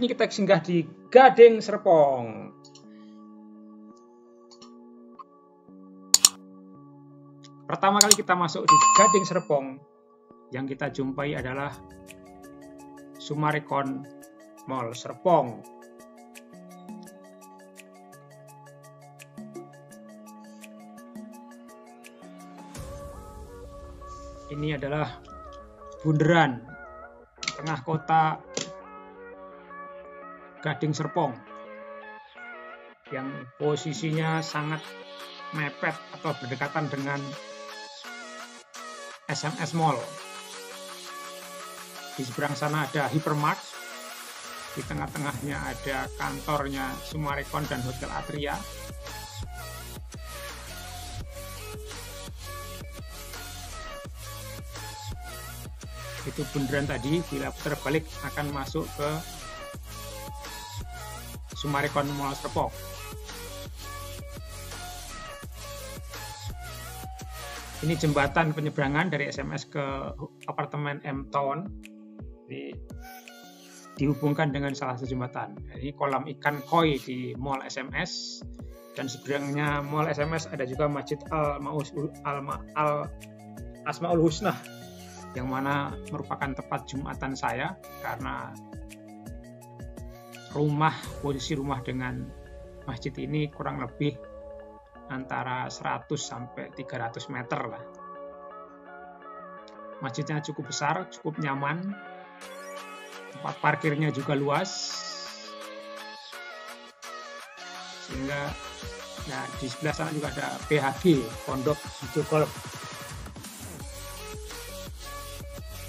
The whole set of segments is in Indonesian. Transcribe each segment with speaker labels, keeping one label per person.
Speaker 1: Ini kita singgah di Gading Serpong. Pertama kali kita masuk di Gading Serpong, yang kita jumpai adalah Sumarekon Mall Serpong. Ini adalah bundaran tengah kota Gading Serpong yang posisinya sangat mepet atau berdekatan dengan SMS Mall. Di seberang sana ada Hypermart, di tengah-tengahnya ada kantornya Sumarekon dan Hotel Atria. Itu bundaran tadi, bila terbalik akan masuk ke Sumarekon Mall Serpong. Ini jembatan penyeberangan dari SMS ke apartemen M Town. Ini dihubungkan dengan salah satu jembatan. Ini kolam ikan koi di Mall SMS dan seberangnya Mall SMS ada juga Masjid Al Maus Al, Al Asmaul Husna yang mana merupakan tempat jumatan saya karena rumah posisi rumah dengan masjid ini kurang lebih antara 100 sampai 300 meter lah. Masjidnya cukup besar, cukup nyaman. Tempat parkirnya juga luas. Sehingga ya di sebelah sana juga ada PHG, Pondok Hijau Golf.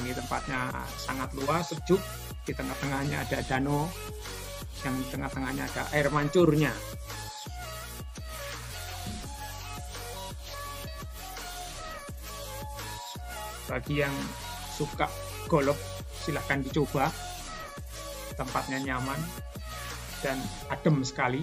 Speaker 1: Ini tempatnya sangat luas, sejuk. Di tengah-tengahnya ada danau, yang tengah-tengahnya ada air mancurnya. bagi yang suka golf silahkan dicoba tempatnya nyaman dan adem sekali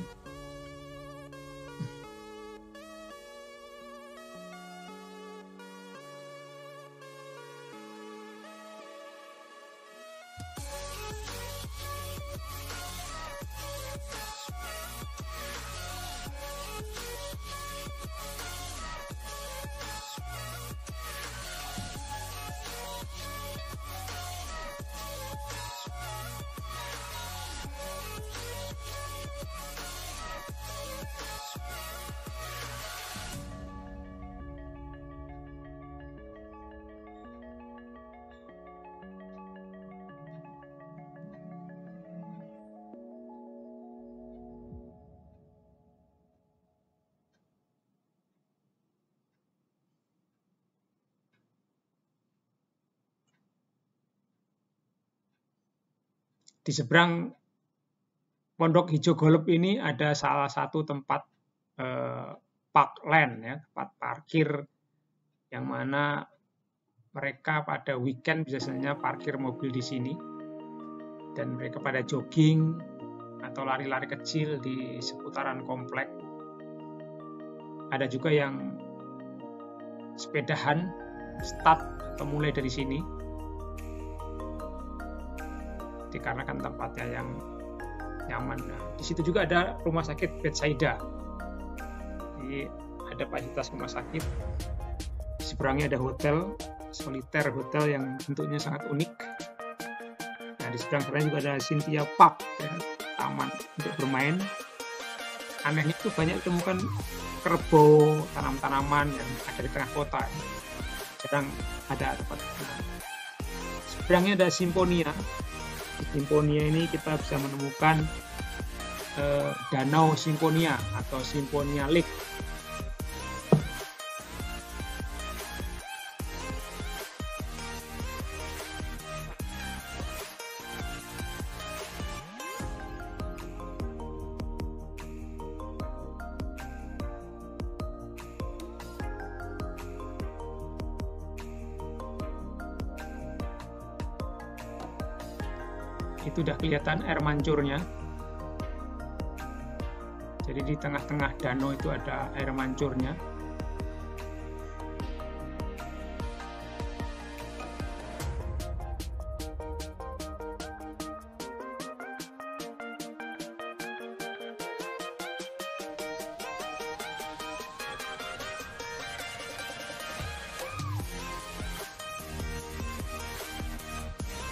Speaker 1: di seberang Pondok Hijau Golep ini ada salah satu tempat eh, parkland ya, tempat parkir yang mana mereka pada weekend biasanya parkir mobil di sini dan mereka pada jogging atau lari-lari kecil di seputaran komplek. Ada juga yang sepedahan start atau mulai dari sini dikarenakan tempatnya yang nyaman. Nah, di situ juga ada rumah sakit Bethsaida. Jadi ada fasilitas rumah sakit. Di seberangnya ada hotel, soliter hotel yang bentuknya sangat unik. Nah, di seberang sana juga ada Cynthia Park, ya, taman untuk bermain. Anehnya itu banyak ditemukan kerbau, tanam-tanaman yang ada di tengah kota. Jarang ada tempat itu. Seberangnya ada Simfonia, Simfonia ini kita bisa menemukan eh, danau Simfonia atau Simfonia Lake. itu udah kelihatan air mancurnya. Jadi di tengah-tengah danau itu ada air mancurnya.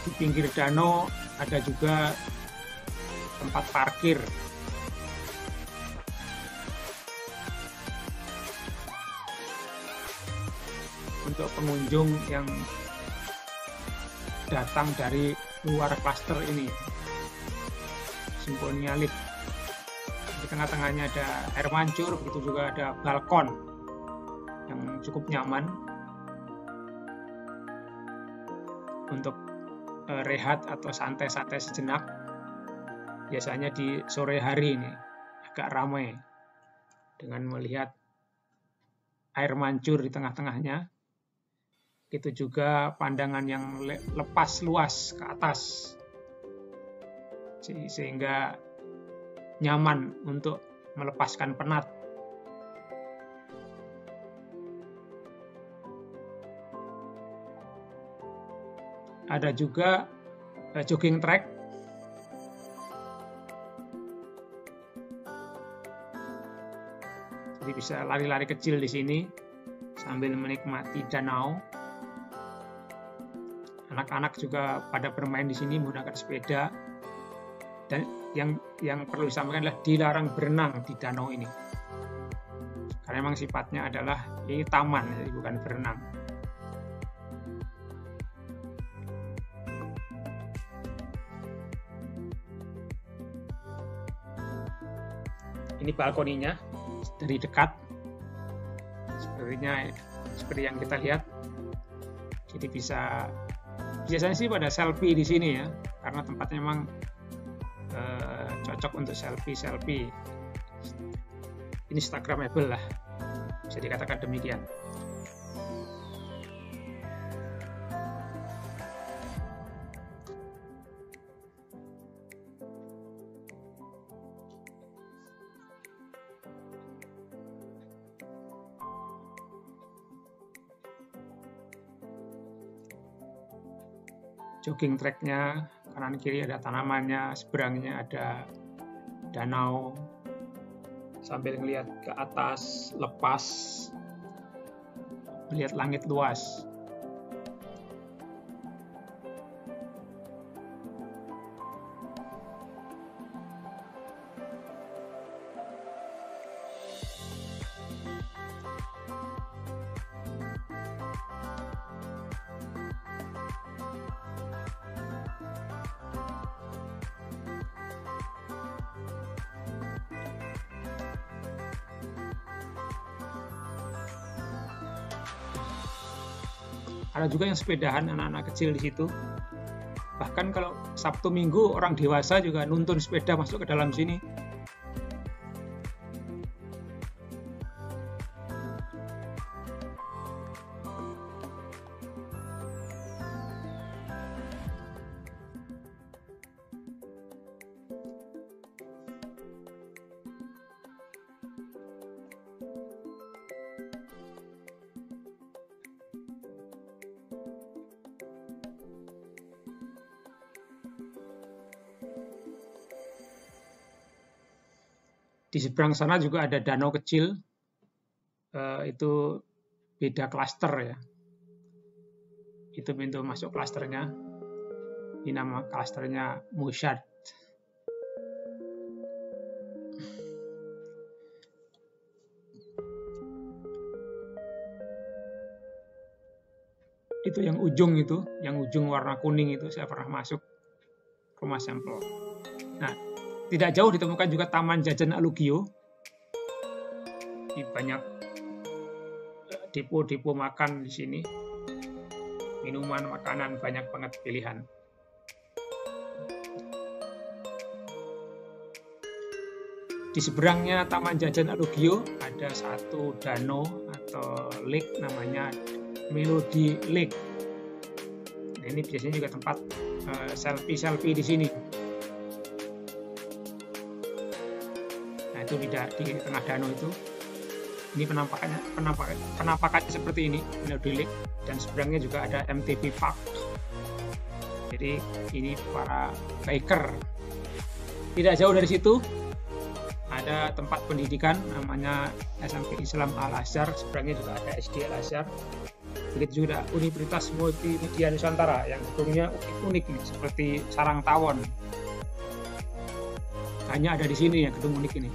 Speaker 1: Di pinggir danau ada juga tempat parkir. Untuk pengunjung yang datang dari luar klaster ini. Simfonia Lift. Di tengah-tengahnya ada air mancur begitu juga ada balkon yang cukup nyaman. Untuk rehat atau santai-santai sejenak biasanya di sore hari ini agak ramai dengan melihat air mancur di tengah-tengahnya. Itu juga pandangan yang lepas luas ke atas sehingga nyaman untuk melepaskan penat ada juga uh, jogging track. Jadi bisa lari-lari kecil di sini sambil menikmati danau. Anak-anak juga pada bermain di sini menggunakan sepeda. Dan yang yang perlu disampaikan adalah dilarang berenang di danau ini. Karena memang sifatnya adalah ini taman jadi bukan berenang ini balkoninya dari dekat. Sepertinya seperti yang kita lihat. Jadi bisa biasanya sih pada selfie di sini ya. Karena tempatnya memang eh, cocok untuk selfie selfie. Instagramable lah. Bisa dikatakan demikian jogging tracknya kanan kiri ada tanamannya seberangnya ada danau. Sambil ngelihat ke atas lepas melihat langit luas ada juga yang sepedahan anak-anak kecil di situ. Bahkan kalau Sabtu Minggu orang dewasa juga nuntun sepeda masuk ke dalam sini Di seberang sana juga ada danau kecil, uh, itu beda klaster ya. Itu pintu masuk klasternya. Ini nama klasternya Mushad. Itu yang ujung itu, yang ujung warna kuning itu saya pernah masuk rumah sampel. Nah, tidak jauh ditemukan juga Taman Jajan Alugio. Di banyak depo-depo makan di sini. Minuman, makanan banyak banget pilihan. Di seberangnya Taman Jajan Alugio ada satu danau atau lake namanya Melody Lake. Nah, ini biasanya juga tempat eh, selfie-selfie di sini. Itu di, di tengah danau itu. Ini penampakannya penampakan penampakannya seperti ini Melody Lake. Dan seberangnya juga ada MTB Park. Jadi ini para biker. Tidak jauh dari situ ada tempat pendidikan namanya SMP Islam Al Azhar seberangnya juga ada SD Al Azhar begitu juga Universitas Multimedia Nusantara yang gedungnya unik, nih seperti sarang tawon. Hanya ada di sini ya gedung unik ini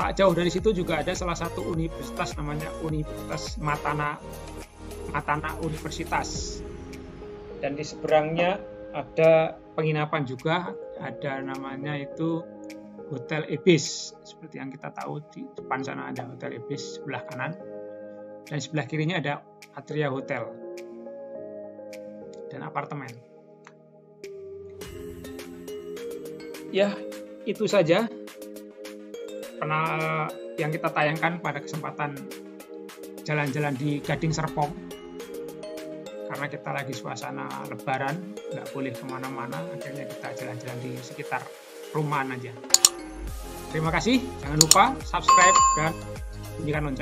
Speaker 1: tak jauh dari situ juga ada salah satu universitas namanya Universitas Matana Matana Universitas. Dan di seberangnya ada penginapan juga ada namanya itu Hotel Ibis seperti yang kita tahu di depan sana ada Hotel Ibis sebelah kanan. Dan sebelah kirinya ada Atria Hotel dan apartemen. Ya, itu saja pernah yang kita tayangkan pada kesempatan jalan-jalan di Gading Serpong karena kita lagi suasana lebaran nggak boleh ke mana-mana akhirnya kita jalan-jalan di sekitar rumahan aja Terima kasih. Jangan lupa subscribe dan bunyikan lonceng.